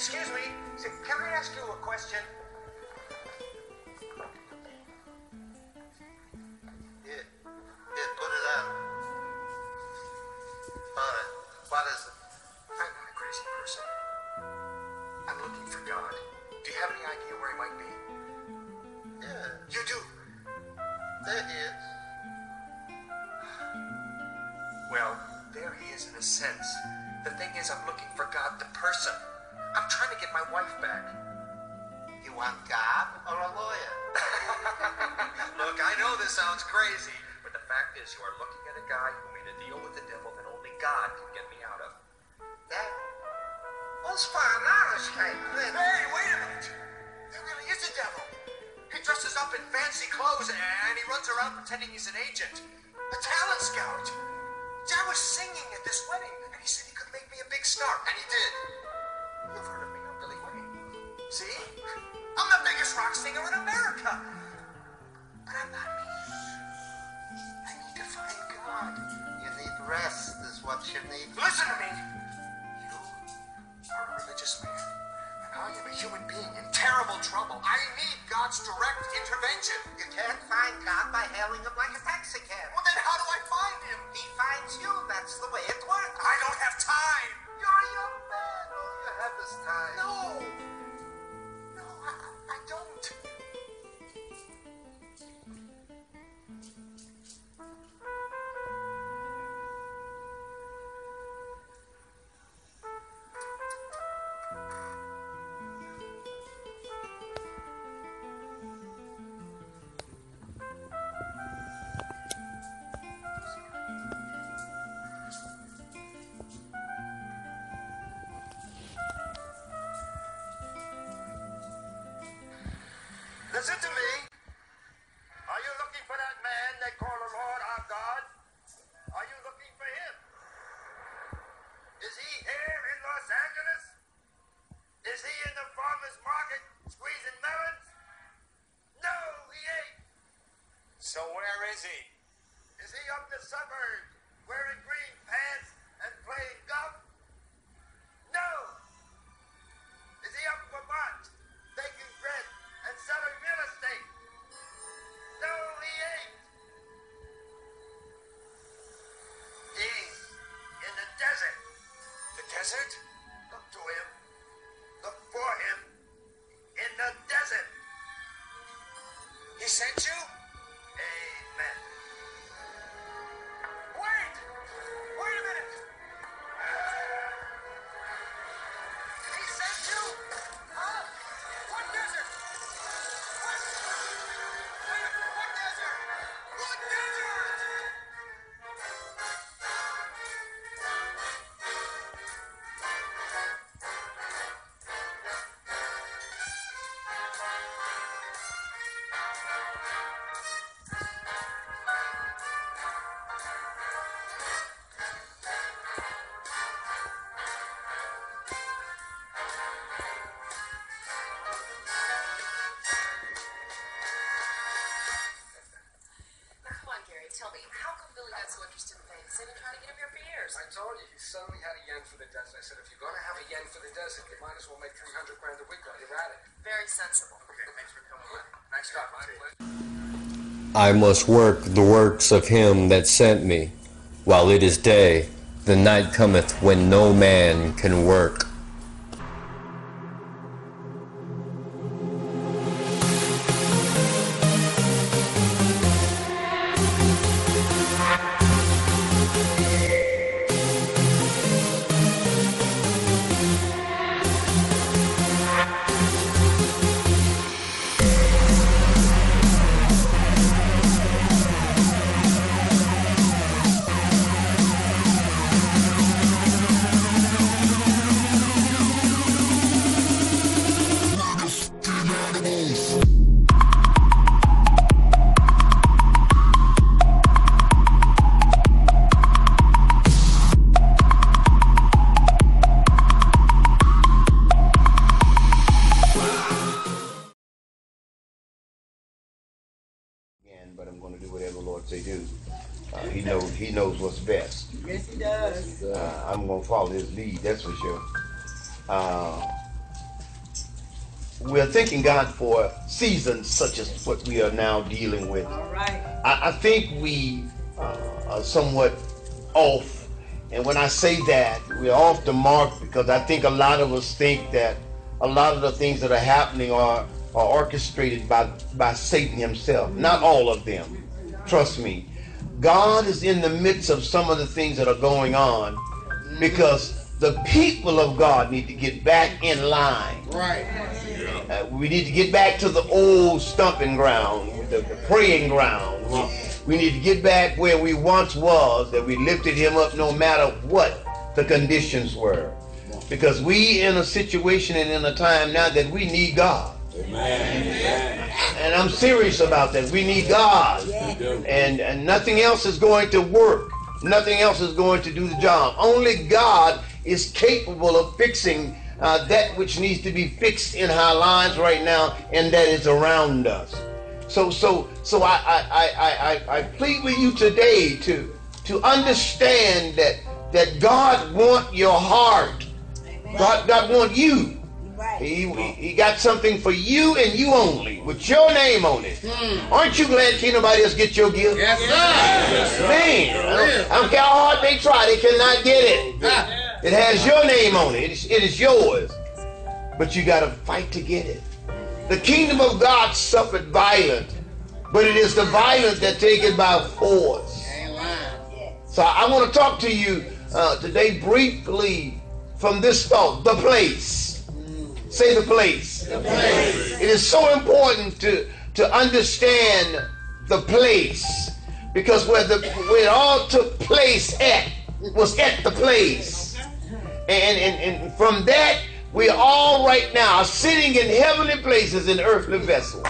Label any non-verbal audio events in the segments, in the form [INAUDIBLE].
excuse me. Say, Can I ask you a question? Yeah. Yeah, put it out. All right. What is it? I'm not a crazy person. I'm looking for God. Do you have any idea where he might be? Yeah. You do. There he is. Well, there he is in a sense. The thing is, I'm looking for God, the person. I'm trying to get my wife back. You want God or a lawyer? [LAUGHS] Look, I know this sounds crazy, but the fact is, you are looking at a guy who made a deal with the devil that only God can get me out of. That was fun, honest, Kate. Hey, wait a minute! There really is a devil. He dresses up in fancy clothes and he runs around pretending he's an agent, a talent scout. I was singing at this wedding, and he said he could make me a big star, and he did. See? I'm the biggest rock singer in America. But I'm not me. I need to find God. You need rest, is what you need. Listen to me. You are a religious man, and I am a human being in terrible trouble. I need God's direct intervention. You can't find God by hailing him like a taxi cab. Well, then how do I find him? He finds you. That's the way it works. I don't have time. You're a young man. All you have is time. No. Listen to me. Are you looking for that man they call the Lord our God? Are you looking for him? Is he here in Los Angeles? Is he in the farmer's market squeezing melons? No, he ain't. So where is he? Is he up the suburbs wearing green pants and playing golf? No. Is he up Vermont baking bread and selling desert? You, had a yen for the desert. I said, if you're going to have a yen for the desert, you might as well make 300 grand a week while you're at it. Very sensible. Okay, thanks for coming. Nice talking to you. I must work the works of him that sent me. While it is day, the night cometh when no man can work. I'm going to follow his lead, that's for sure. Uh, we're thanking God for seasons such as what we are now dealing with. All right. I, I think we uh, are somewhat off. And when I say that, we're off the mark because I think a lot of us think that a lot of the things that are happening are, are orchestrated by, by Satan himself. Not all of them. Trust me. God is in the midst of some of the things that are going on because the people of God need to get back in line. Right. Uh, we need to get back to the old stumping ground, the, the praying ground. We, we need to get back where we once was, that we lifted him up no matter what the conditions were. Because we in a situation and in a time now that we need God. Amen. And I'm serious about that. We need God. And, and nothing else is going to work. Nothing else is going to do the job. Only God is capable of fixing uh, that which needs to be fixed in our lives right now and that is around us. So so so I I, I, I, I plead with you today to to understand that that God want your heart. God God want you. Right. He, he got something for you and you only, with your name on it. Aren't you glad can't nobody else get your gift? Yes, sir. Man, I don't, I don't care how hard they try, they cannot get it. It has your name on it. It is, it is yours. But you got to fight to get it. The kingdom of God suffered violence, but it is the violence that take it by force. So I want to talk to you uh, today briefly from this thought, the place. Say the place. It is so important to, to understand the place because where the where it all took place at was at the place. And, and, and from that, we are all right now sitting in heavenly places in earthly vessels.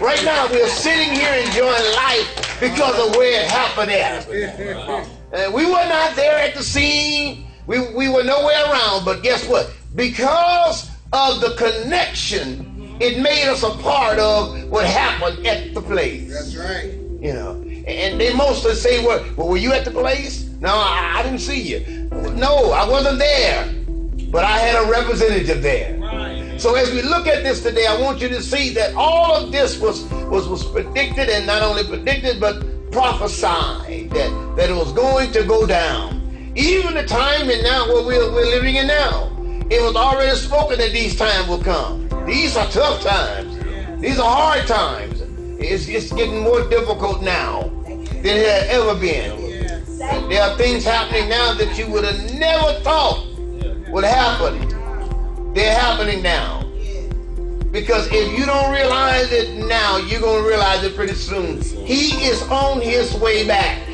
Right now, we are sitting here enjoying life because of where it happened at. Uh, we were not there at the scene. We, we were nowhere around. But guess what? Because of the connection, it made us a part of what happened at the place. That's right. You know, and they mostly say, well, well were you at the place? No, I, I didn't see you. No, I wasn't there. But I had a representative there. Right. So as we look at this today, I want you to see that all of this was was was predicted and not only predicted but prophesied that, that it was going to go down. Even the time and now what we're, we're living in now. It was already spoken that these times will come. These are tough times. These are hard times. It's, it's getting more difficult now than it had ever been. There are things happening now that you would have never thought would happen. They're happening now. Because if you don't realize it now, you're going to realize it pretty soon. He is on his way back.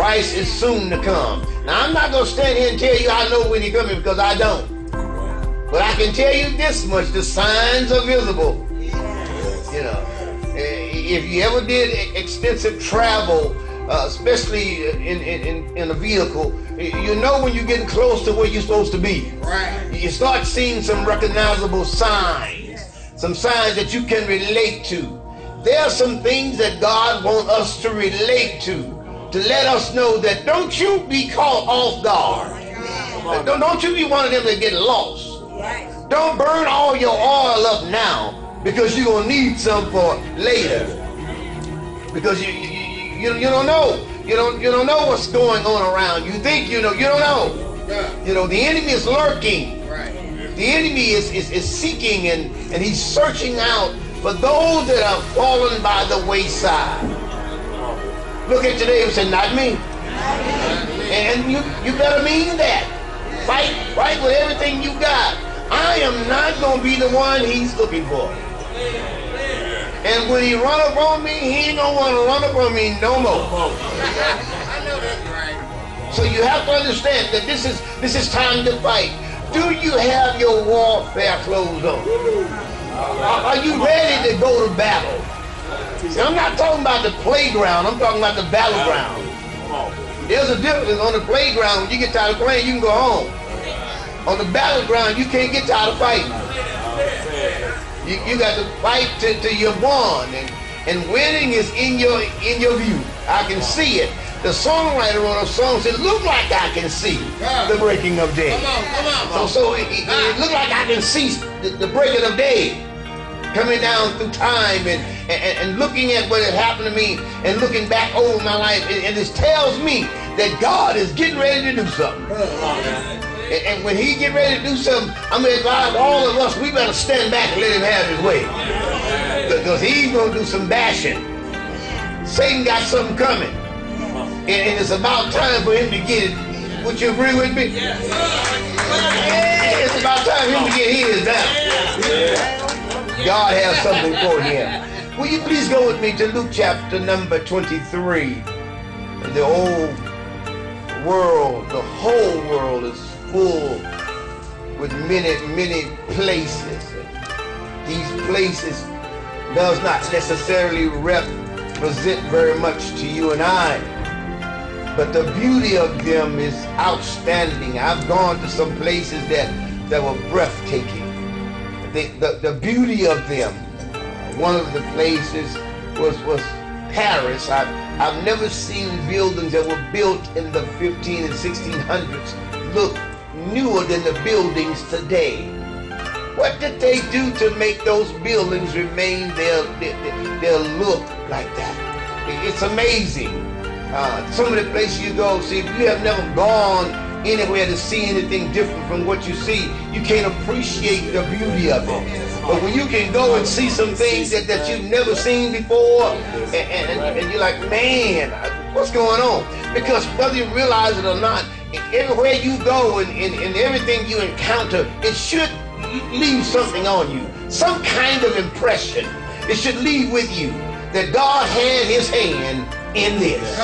Christ is soon to come. Now, I'm not going to stand here and tell you I know when he's coming because I don't. But I can tell you this much the signs are visible. You know, eh, if you ever did extensive travel, uh, especially in, in, in, in a vehicle, you know when you're getting close to where you're supposed to be. Right. You start seeing some recognizable signs, some signs that you can relate to. There are some things that God wants us to relate to, to let us know that don't you be caught off guard. Oh don't, don't you be one of them that get lost. Don't burn all your oil up now because you're going to need some for later. Because you, you, you, you don't know. You don't, you don't know what's going on around. You think you know. You don't know. Yeah. You know, the enemy is lurking. Right. The enemy is, is, is seeking and, and he's searching out for those that have fallen by the wayside. Look at today and say, not me. And you, you better mean that. Fight, fight with everything you got. I am not going to be the one he's looking for. And when he run up on me, he ain't going to want to run up on me no more. [LAUGHS] I know that's right. So you have to understand that this is this is time to fight. Do you have your warfare clothes on? Are you ready to go to battle? See, I'm not talking about the playground. I'm talking about the battleground. There's a difference on the playground. When you get tired of playing, you can go home. On the battleground, you can't get tired of fighting. You, you got to fight till, till you're won, and, and winning is in your in your view. I can see it. The songwriter wrote a song said, "Look like I can see the breaking of day." Come on, come on. So, so it, it, it looked like I can see the, the breaking of day coming down through time and, and, and looking at what had happened to me and looking back over my life. And, and it tells me that God is getting ready to do something. And, and when he get ready to do something, I'm going to advise all of us, we better stand back and let him have his way. Because he's going to do some bashing. Satan got something coming. And, and it's about time for him to get it. Would you agree with me? Yeah, it's about time for him to get his down. God has something for him. Will you please go with me to Luke chapter number 23? And the old world, the whole world is full with many, many places. These places does not necessarily represent very much to you and I. But the beauty of them is outstanding. I've gone to some places that, that were breathtaking. The, the, the beauty of them, one of the places was, was Paris. I've, I've never seen buildings that were built in the 15 and 1600s look newer than the buildings today. What did they do to make those buildings remain their, their, their look like that? It's amazing. Uh, some of the places you go, see, if you have never gone anywhere to see anything different from what you see, you can't appreciate the beauty of it. But when you can go and see some things that, that you've never seen before, and, and, and you're like, man, what's going on? Because whether you realize it or not, everywhere you go and, and, and everything you encounter, it should leave something on you, some kind of impression. It should leave with you that God had his hand in this.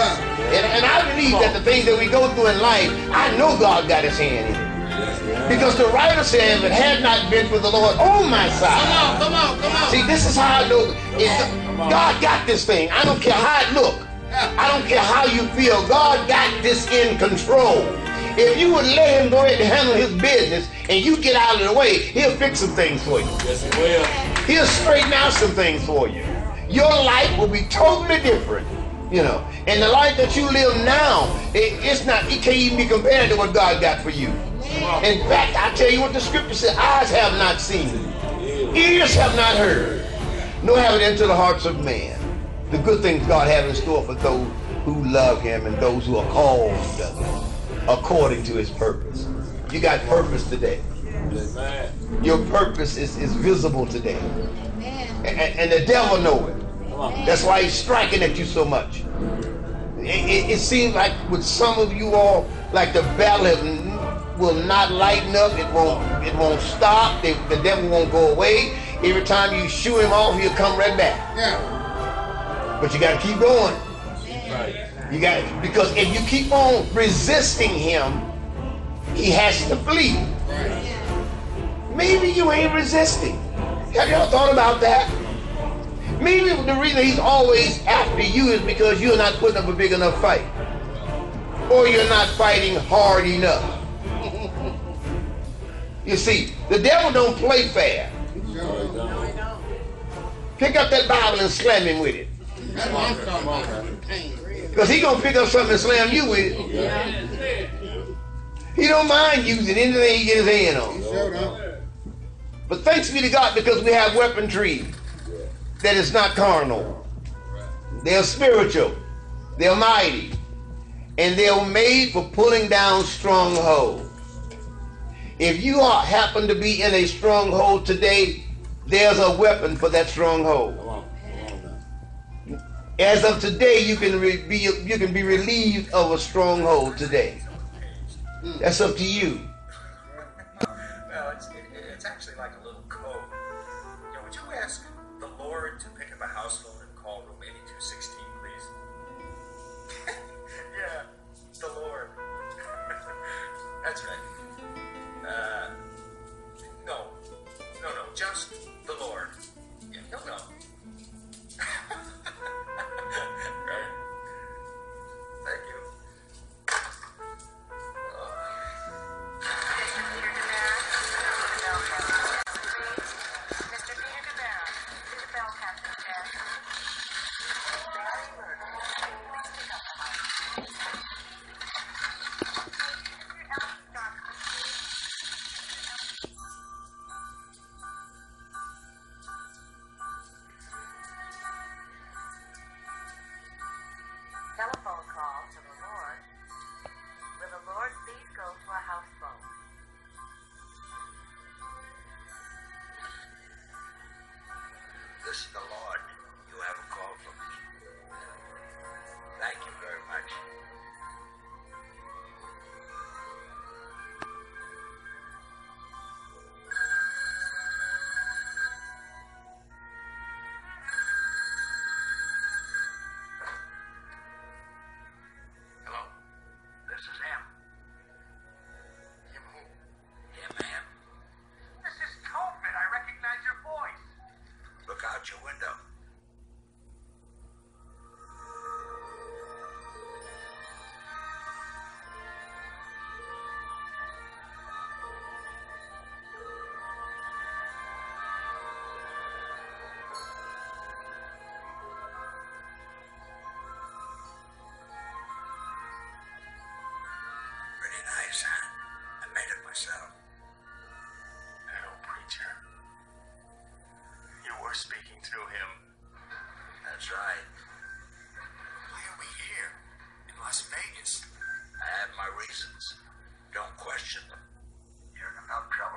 And, and I believe that the things that we go through in life, I know God got his hand in it. Because the writer said, if it had not been for the Lord on my side. Come on, come on, come on. See, this is how I know it, God got this thing. I don't care how it look. I don't care how you feel. God got this in control. If you would let him go ahead and handle his business and you get out of the way, he'll fix some things for you. Yes, he will. He'll straighten out some things for you. Your life will be totally different. You know, and the life that you live now, it, it's not, it can't even be compared to what God got for you. In fact, I tell you what the scripture said, eyes have not seen, ears have not heard, nor have it entered the hearts of man. The good things God have in store for those who love him and those who are called according to his purpose. You got purpose today. Your purpose is, is visible today. And, and the devil know it. That's why he's striking at you so much. It, it, it seems like with some of you all, like the battle will not lighten up. It won't. It won't stop. The, the devil won't go away. Every time you shoot him off, he'll come right back. Yeah. But you got to keep going. Right. You got because if you keep on resisting him, he has to flee. Maybe you ain't resisting. Have y'all thought about that? Maybe the reason he's always after you is because you're not putting up a big enough fight. Or you're not fighting hard enough. [LAUGHS] you see, the devil don't play fair. Pick up that Bible and slam him with it. That's what I'm talking about. Pain. Because he gonna pick up something and slam you with it. He don't mind using anything he get his hand on. But thanks be to God because we have weaponry that is not carnal. They're spiritual. They're mighty. And they're made for pulling down strongholds. If you are, happen to be in a stronghold today, there's a weapon for that stronghold. Come on. Come on now. As of today, you can re- be you can be relieved of a stronghold today. That's up to you. House phone and call room 8216, Pretty nice, huh? I made it myself. No, preacher. You were speaking through him. That's right. Why are we here? In Las Vegas? I have my reasons. Don't question them. You're in enough trouble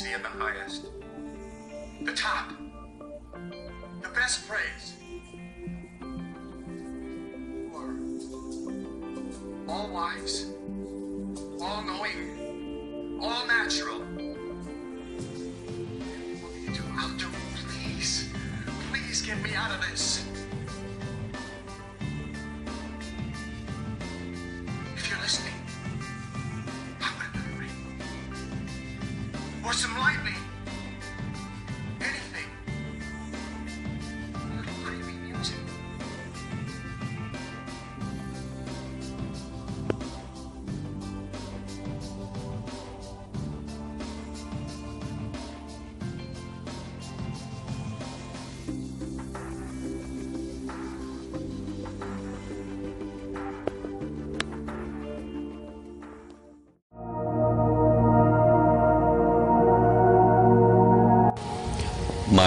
The highest. The top. The best praise. All wise, all knowing, all natural. Please, please get me out of this.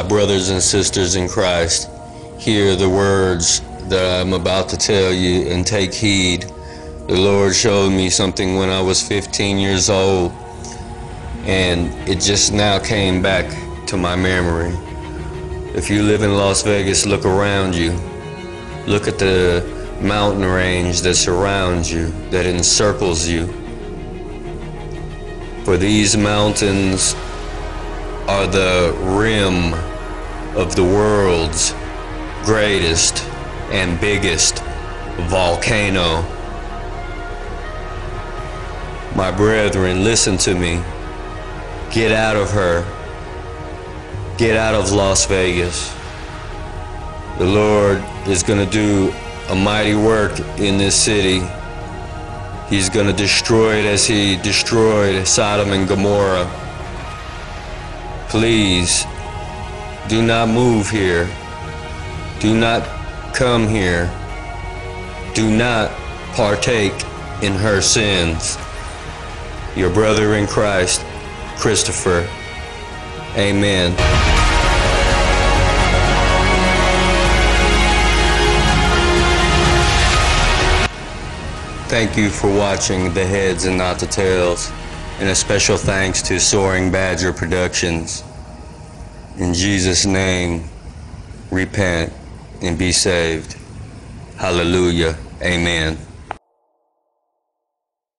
Brothers and sisters in Christ, hear the words that I'm about to tell you and take heed. The Lord showed me something when I was 15 years old, and it just now came back to my memory. If you live in Las Vegas, look around you. Look at the mountain range that surrounds you, that encircles you. For these mountains are the rim of the world's greatest and biggest volcano. My brethren, listen to me. Get out of her. Get out of Las Vegas. The Lord is going to do a mighty work in this city. He's going to destroy it as he destroyed Sodom and Gomorrah. Please do not move here. Do not come here. Do not partake in her sins. Your brother in Christ, Christopher. Amen. Thank you for watching The Heads and Not the Tails, and a special thanks to Soaring Badger Productions. In Jesus' name, repent and be saved. Hallelujah. Amen.